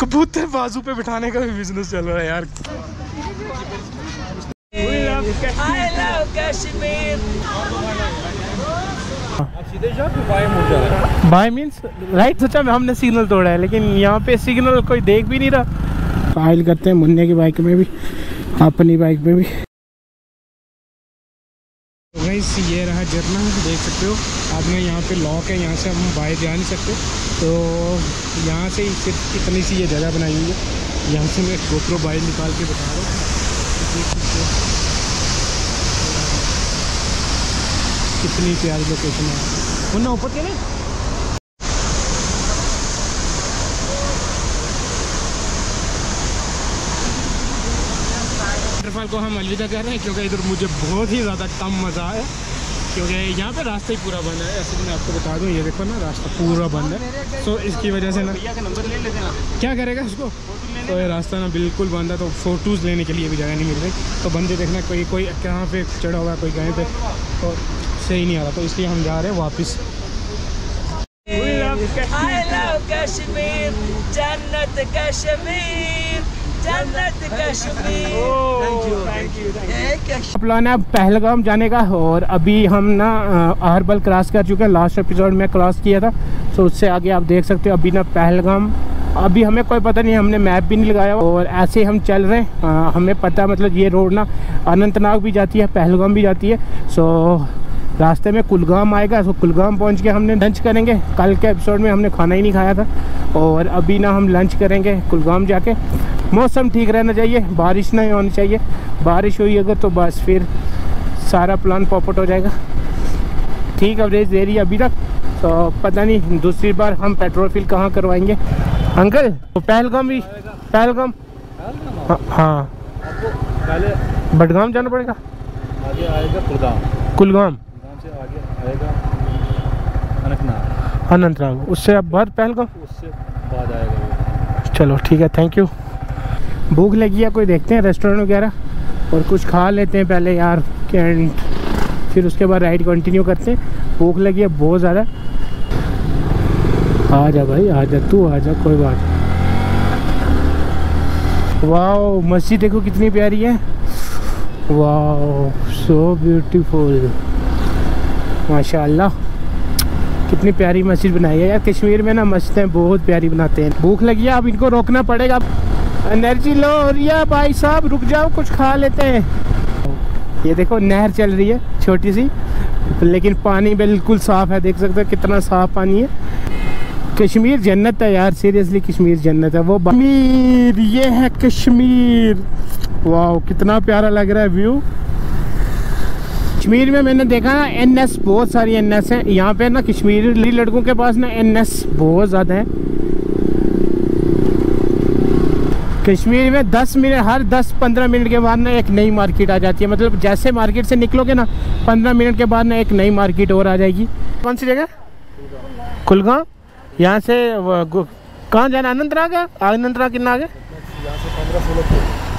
कबूतर बाजू पे बिठाने का भी बिज़नेस चल रहा है यार। I बाय मीन्स राइट सोचा मैं हमने सिग्नल तोड़ा है लेकिन यहाँ पे सिग्नल कोई देख भी नहीं रहा। फ़ाइल करते हैं मुन्ने की बाइक में भी अपनी बाइक में भी। वही ये रहा झरना देख सकते हो। आपने यहाँ पे लॉक है, यहाँ से हम बाहर जा नहीं सकते। तो यहाँ से सिर्फ़ इतनी सी ये जगह बनाई हुई है। यहाँ से मैं गोप्रो बाइक निकाल के बता रहा हूँ। कितनी प्यारी लोकेशन है। मुन्ना ऊपर चले वाटरफॉल को हम अलविदा कर रहे हैं क्योंकि इधर मुझे बहुत ही ज़्यादा कम मज़ा आया। क्योंकि यहाँ पे रास्ता ही पूरा बंद है। ऐसे मैं आपको बता दूँ ये देखो ना रास्ता पूरा बंद है। सो इसकी वजह से ना क्या करेगा उसको? तो ये रास्ता ना बिल्कुल बंद है तो फ़ोटोज़ लेने के लिए भी जगह नहीं मिल रही। तो बंदे देखना कोई कोई कहाँ पे चढ़ा हुआ है कोई कहीं पे। तो सही नहीं आ रहा तो इसलिए हम जा रहे हैं वापस। I love Kashmir. Jannat Kashmir. है पहलगाम जाने का, और अभी हम ना अहरबल क्रॉस कर चुके हैं। लास्ट एपिसोड में क्रॉस किया था तो उससे आगे आप देख सकते हो, अभी ना पहलगाम अभी हमें कोई पता नहीं, हमने मैप भी नहीं लगाया, और ऐसे ही हम चल रहे हैं। हमें पता मतलब ये रोड ना अनंतनाग भी जाती है, पहलगाम भी जाती है। सो रास्ते में कुलगाम आएगा तो कुलगाम पहुँच के हमने लंच करेंगे। कल के एपिसोड में हमने खाना ही नहीं खाया था और अभी ना हम लंच करेंगे कुलगाम जाके। मौसम ठीक रहना चाहिए बारिश नहीं होनी चाहिए। बारिश हुई अगर तो बस फिर सारा प्लान पॉपट हो जाएगा। ठीक एवरेज दे रही है अभी तक। तो पता नहीं दूसरी बार हम पेट्रोल फिल कहाँ करवाएँगे। अंकल तो पहलगाम भी पहलगाम। हाँ, बडगाम जाना पड़ेगा। आगे आएगा कुलगाम। कुलगाम। आगे आएगा। अनंतनाग। अनंतनाग। उससे अब बाद पहलगाम? उससे बाद आएगा चलो ठीक है थैंक यू भूख लगी है कोई देखते हैं रेस्टोरेंट वगैरह? और कुछ खा लेते हैं पहले यार एंड फिर उसके बाद राइड कंटिन्यू करते हैं। भूख लगी है बहुत ज़्यादा। आ जा भाई आ जा तू आ जा कोई बात वाह मस्जिद देखो कितनी प्यारी है। वाह सो ब्यूटीफुल माशाल्लाह। कितनी प्यारी मस्जिद बनाई है यार। कश्मीर में ना मस्जिदें बहुत प्यारी बनाते हैं। भूख लगी है, अब इनको रोकना पड़ेगा। एनर्जी लो रिया भाई साहब, रुक जाओ, कुछ खा लेते हैं। ये देखो, नहर चल रही है, छोटी सी। लेकिन पानी बिल्कुल साफ़ है, देख सकते हो कितना साफ़ पानी है। कश्मीर जन्नत है यार सीरियसली कश्मीर जन्नत है। वो कश्मीर, ये है कश्मीर। वाह कितना प्यारा लग रहा है व्यू कश्मीर में मैंने देखा ना एन एस बहुत सारी एन एस है। यहाँ पे ना कश्मीरी लड़कों के पास ना एन एस बहुत ज़्यादा है। कश्मीर में 10 मिनट, हर 10-15 मिनट के बाद ना एक नई मार्केट आ जाती है। मतलब जैसे मार्केट से निकलोगे ना 15 मिनट के बाद ना एक नई मार्केट और आ जाएगी। कौन सी जगह? कुलगांव। यहाँ से कहाँ जाना अनंतनाग है? अनंतनाग कितना आगे?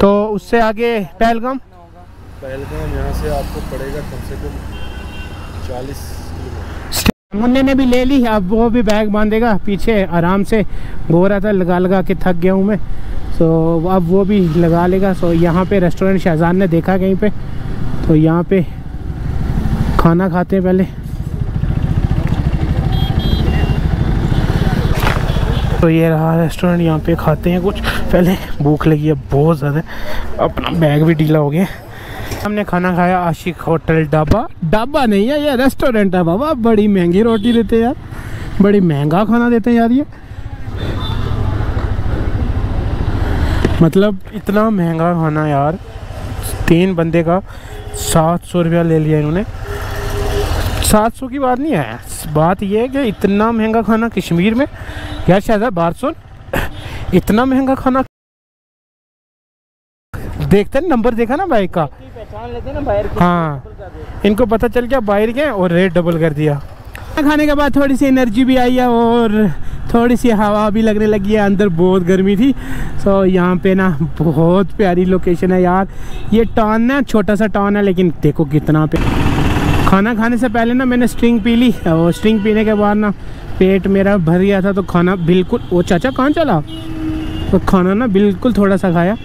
तो उससे आगे पहलगाम। पहलगाम यहाँ से आपको पड़ेगा कम से कम चालीस मुन्ने ने भी ले ली, अब वो भी बैग बांधेगा पीछे, आराम से। गो रहा था लगा लगा के थक गया हूँ मैं। सो अब वो भी लगा लेगा। सो यहाँ पे रेस्टोरेंट शहजान ने देखा कहीं पे। तो यहाँ पे खाना खाते हैं पहले। तो ये रहा रेस्टोरेंट यहाँ पे खाते हैं कुछ। पहले भूख लगी है, बहुत ज़्यादा। अपना बैग भी ढीला हो गया। हमने खाना खाया आशिक होटल ढाबा। ढाबा नहीं है ये रेस्टोरेंट है बाबा बड़ी महँगी रोटी देते हैं यार। बड़ी महँगा खाना देते हैं यार ये। मतलब इतना महँगा खाना यार तीन बंदे का सात सौ रुपया ले लिया इन्होंने। सात सौ की बात नहीं है बात ये है कि इतना महँगा खाना कश्मीर में यार शायद बात सुन इतना महँगा खाना देखते हैं नंबर देखा ना बाइक का। हैं ना बाहर हाँ। इनको पता चल गया बाहर गए और रेट डबल कर दिया। खाने के बाद थोड़ी सी एनर्जी भी आई है और थोड़ी सी हवा भी लगने लगी है अंदर बहुत गर्मी थी। सो यहाँ पे ना बहुत प्यारी लोकेशन है यार। ये टाउन ना छोटा सा टाउन है लेकिन देखो कितना पे खाना खाने से पहले ना मैंने स्ट्रिंग पी ली। और स्ट्रिंग पीने के बाद ना पेट मेरा भर गया था तो खाना बिल्कुल वो चाचा कहाँ चला? तो खाना ना बिल्कुल थोड़ा सा खाया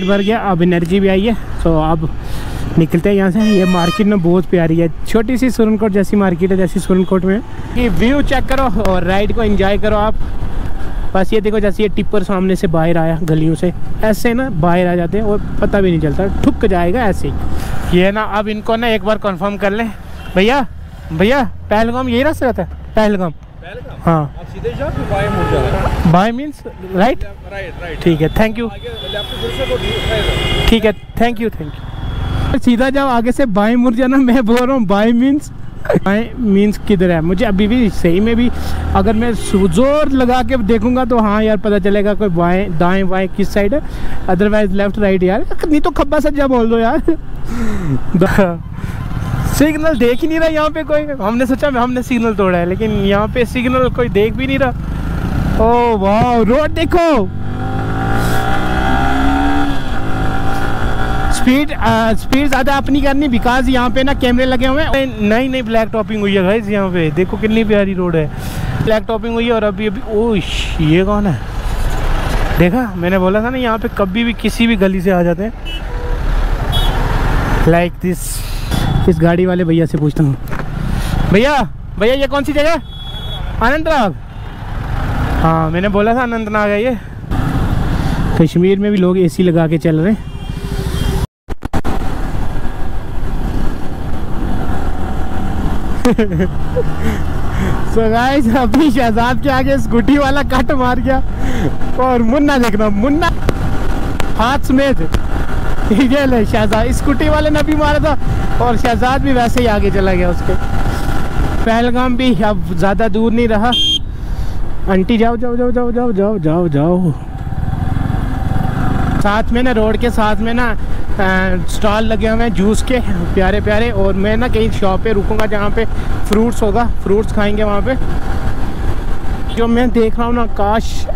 भर गया अब एनर्जी भी आई है। तो अब निकलते हैं यहाँ से। ये मार्केट ना बहुत प्यारी है। छोटी सी सुरनकोट जैसी मार्केट है जैसी सुरनकोट में। ये व्यू चेक करो और राइड को एंजॉय करो आप। बस ये देखो जैसे ये टिप्पर सामने से बाहर आया गलियों से। ऐसे ना बाहर आ जाते हैं और पता भी नहीं चलता। ठुक जाएगा ऐसे ही। ये ना अब इनको ना एक बार कंफर्म कर लें। भैया भैया पहलगाम यही रास्ता रहता है? पहलगाम। हाँ। बाय मीन्स राइट ठीक है थैंक यू ठीक है थैंक यू थैंक यू सीधा जाओ आगे से बाई मुड़ जाना, मैं बोल रहा हूँ, बाएँ मीन्स बाएँ मीन्स किधर है? मुझे अभी भी सही में भी, अगर मैं ज़ोर लगा के देखूँगा तो हाँ यार पता चलेगा कोई बाएँ, दाएँ, बाएँ किस साइड है। अदरवाइज़ लेफ़्ट राइट यार। नहीं तो खब्बा सज्जा बोल दो यार। सिग्नल देख ही नहीं रहा यहाँ पे कोई। हमने सोचा, हमने सिग्नल तोड़ा है, लेकिन यहाँ पे सिग्नल कोई देख भी नहीं रहा। ओ वाह रोड देखो। स्पीड स्पीड ज़्यादा अपनी करनी बिकॉज़ यहाँ पे ना कैमरे लगे हुए हैं। नई नई ब्लैक टॉपिंग हुई है गाइस यहाँ पे। देखो कितनी प्यारी रोड है। ब्लैक टॉपिंग हुई है और अभी अभी, ओश, ये कौन है? देखा? मैंने बोला था ना, यहाँ पे कभी भी किसी भी गली से आ जाते हैं। लाइक दिस इस गाड़ी वाले भैया से पूछता हूँ। भैया भैया, ये कौन सी जगह अनंतनाग हाँ मैंने बोला था अनंतनाग है ये। कश्मीर में भी लोग एसी लगा के चल रहे हैं। सो गाइस अभी शहजाद के आगे स्कूटी वाला कट मार गया। और मुन्ना देखना, मुन्ना हाथ समेत। शहजाद स्कूटी वाले ने भी मारा था, और शहजाद भी वैसे ही आगे चला गया उसके। पहलगाम भी अब ज़्यादा दूर नहीं रहा। आंटी, जाओ जाओ जाओ जाओ जाओ जाओ जाओ जाओ। साथ में ना, रोड के साथ में ना स्टॉल लगे हुए हैं जूस के, प्यारे प्यारे, और मैं ना कहीं शॉप पे रुकूँगा जहाँ पे फ्रूट्स होगा फ्रूट्स खाएँगे वहाँ पे। जो मैं देख रहा हूँ ना, काश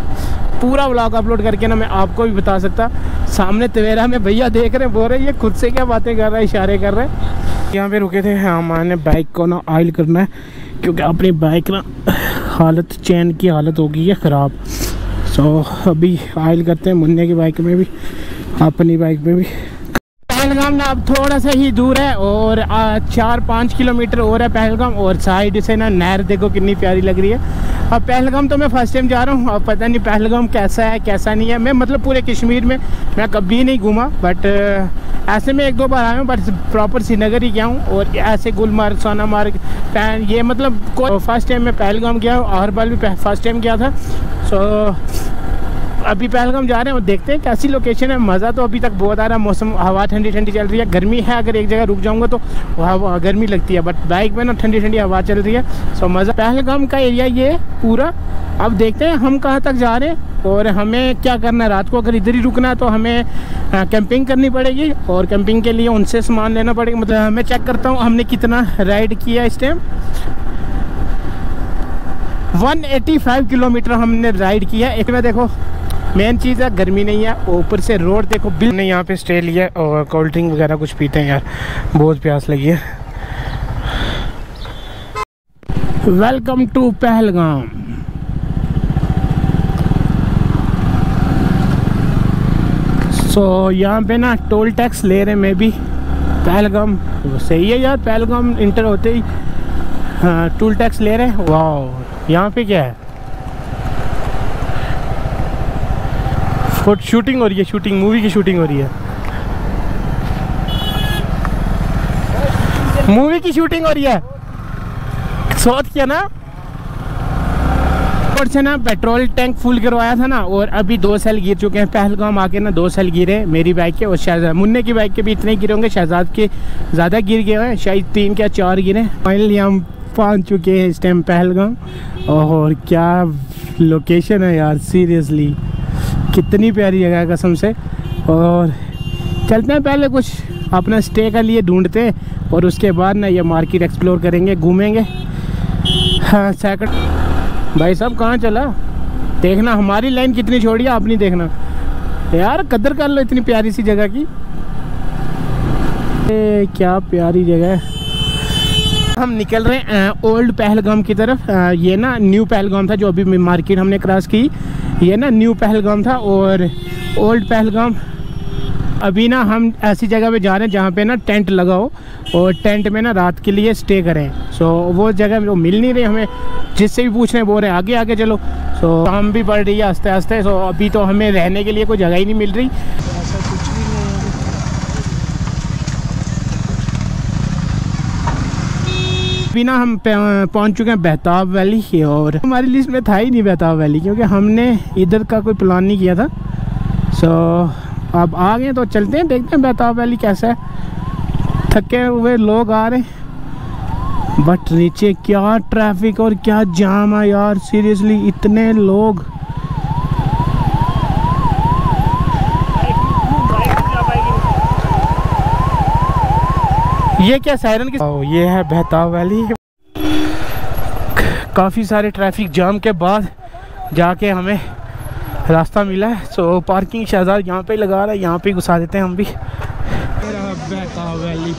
पूरा व्लॉग अपलोड करके ना मैं आपको भी बता सकता। सामने तवेरा में भैया देख रहे हैं, बोल रहे ये खुद से क्या बातें कर रहा है, इशारे कर रहे हैं। यहाँ पे रुके थे हाँ मैंने बाइक को ना ऑयल करना है, क्योंकि अपनी बाइक ना हालत चैन की हालत हो गई है ख़राब। सो अभी ऑयल करते हैं मुन्ने की बाइक में भी, अपनी बाइक में भी। पहलगाम ना, अब थोड़ा सा ही दूर है और चार पाँच किलोमीटर और है पहलगाम और साइड से ना नहर, देखो कितनी प्यारी लग रही है। अब पहलगाम तो मैं फ़र्स्ट टाइम जा रहा हूँ, अब पता नहीं पहलगाम कैसा है, कैसा नहीं है। मैं मतलब पूरे कश्मीर में, मैं कभी नहीं घूमा बट ऐसे में एक दो बार आया हूँ बट प्रॉपर श्रीनगर ही गया हूँ और ऐसे गुलमर्ग, सोनामर्ग ये मतलब फ़र्स्ट टाइम मैं पहलगाम गया हूँ, अहरबल भी फ़र्स्ट टाइम गया था। सो so, अभी पहलगाम जा रहे हैं और देखते हैं कैसी लोकेशन है। मज़ा तो अभी तक बहुत आ रहा है। मौसम हवा ठंडी ठंडी चल रही है। गर्मी है अगर एक जगह रुक जाऊँगा तो वहाँ गर्मी लगती है। बट बाइक में ना ठंडी ठंडी हवा चल रही है। सो मज़ा पहलगाम का एरिया ये पूरा। अब देखते हैं हम कहाँ तक जा रहे हैं और हमें क्या करना है। रात को अगर इधर ही रुकना है तो हमें कैंपिंग करनी पड़ेगी और कैंपिंग के लिए उनसे सामान लेना पड़ेगा। मतलब मैं चेक करता हूँ हमने कितना राइड किया इस टाइम 185 किलोमीटर हमने राइड किया एक में देखो मेन चीज़ है गर्मी नहीं है। ऊपर से रोड देखो बिल ने यहाँ पे स्टे लिया और कोल्ड ड्रिंक वगैरह कुछ पीते हैं यार। बहुत प्यास लगी है। Welcome to Pahalgam. So so, यहाँ पे ना टोल टैक्स ले रहे मैं भी। पहलगाम सही है यार पहलगाम इंटर होते ही हाँ टोल टैक्स ले रहे हैं। वाह यहाँ पे क्या है? फोट शूटिंग हो रही है? शूटिंग मूवी की शूटिंग हो रही है। मूवी की शूटिंग हो रही है। सोच क्या ना? और से ना पेट्रोल टैंक फुल करवाया था ना, और अभी दो सेल गिर चुके हैं। पहलगाम आके ना दो सेल गिरे, मेरी बाइक के और शहजाद, मुन्ने की बाइक के भी इतने गिरे होंगे, शहजाद के ज़्यादा गिर गए हैं, शायद तीन क्या चार गिरे। फाइनली हम पहुँच चुके हैं इस टाइम पहलगाम। और क्या लोकेशन है यार सीरियसली कितनी प्यारी जगह है कसम से। और चलते हैं पहले कुछ अपना स्टे का लिए ढूंढते और उसके बाद ना ये मार्केट एक्सप्लोर करेंगे घूमेंगे। हाँ सेकंड भाई साहब कहाँ चला? देखना हमारी लाइन कितनी छोड़ी है आप नहीं देखना। यार कदर कर लो इतनी प्यारी सी जगह की। ए, क्या प्यारी जगह है। हम निकल रहे हैं ओल्ड पहलगाम की तरफ़। ये ना न्यू पहलगाम था जो अभी मार्केट हमने क्रॉस की। ये ना न्यू पहलगाम था और ओल्ड पहलगाम अभी ना हम ऐसी जगह पे जा रहे हैं जहाँ पे ना टेंट लगा हो और टेंट में ना रात के लिए स्टे करें। सो वो जगह वो मिल नहीं रही हमें। जिससे भी पूछ रहे हैं बोल रहे हैं आगे आगे चलो। सो काम भी बढ़ रही है आस्ते आस्ते सो अभी तो हमें रहने के लिए कोई जगह ही नहीं मिल रही। अभी ना हम पहुँच चुके हैं बेहताब वैली और हमारी लिस्ट में था ही नहीं बेहताब वैली, क्योंकि हमने इधर का कोई प्लान नहीं किया था। सो अब आ गए तो चलते हैं, देखते हैं बेहताब वैली कैसा है। थके हुए लोग आ रहे बट नीचे क्या ट्रैफ़िक और क्या जाम है यार सीरियसली इतने लोग। ये क्या सायरन की ओ, ये है बेहताब वैली काफ़ी सारे ट्रैफ़िक जाम के बाद जाके हमें रास्ता मिला है। सो पार्किंग शहजाद यहाँ पे लगा रहा है यहाँ पे घुसा देते हैं हम भी। बेहताब वैली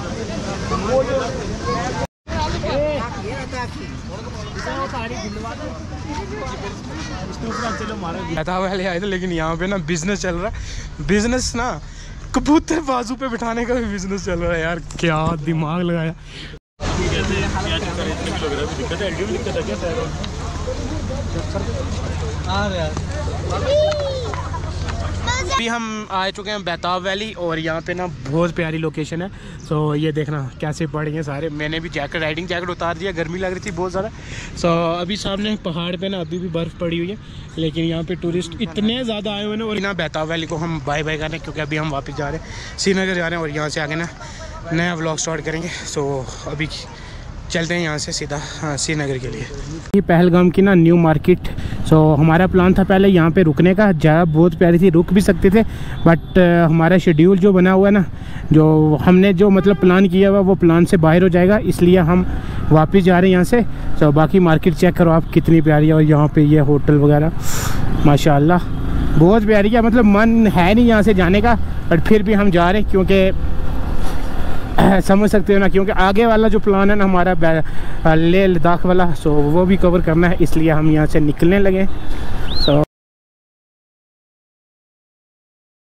बेहताब वैली आए थे लेकिन यहाँ पे ना बिज़नेस चल रहा है। बिज़नेस ना कबूतर बाजू पे बिठाने का भी बिज़नेस चल रहा है यार। क्या दिमाग लगाया। अभी हम आ चुके हैं बेताब वैली और यहाँ पे ना बहुत प्यारी लोकेशन है। सो ये देखना कैसे पड़ हैं सारे। मैंने भी जैकेट राइडिंग जैकेट उतार दिया, गर्मी लग रही थी बहुत ज़्यादा। सो अभी सामने पहाड़ पे ना अभी भी बर्फ़ पड़ी हुई है, लेकिन यहाँ पे टूरिस्ट इतने ज़्यादा आए हुए हैं और ना बेताब वैली को हम बाय बाय करें क्योंकि अभी हम वापस जा रहे हैं, श्रीनगर जा रहे हैं और यहाँ से आगे ना नया ब्लॉग स्टार्ट करेंगे। सो अभी चलते हैं यहाँ से सीधा हाँ श्रीनगर के लिए। ये पहलगाम की ना न्यू मार्केट सो so, हमारा प्लान था पहले यहाँ पे रुकने का। जगह बहुत प्यारी थी रुक भी सकते थे बट हमारा शेड्यूल जो बना हुआ है ना जो हमने जो मतलब प्लान किया हुआ वो प्लान से बाहर हो जाएगा इसलिए हम वापस जा रहे हैं यहाँ से। सो so, बाकी मार्केट चेक करो आप कितनी प्यारी है और यहाँ पे ये होटल वगैरह। माशाल्लाह बहुत प्यारी है। मतलब मन है नहीं यहाँ से जाने का बट फिर भी हम जा रहे हैं क्योंकि समझ सकते हो ना, क्योंकि आगे वाला जो प्लान है ना हमारा लेह लद्दाख वाला सो वो भी कवर करना है, इसलिए हम यहाँ से निकलने लगे।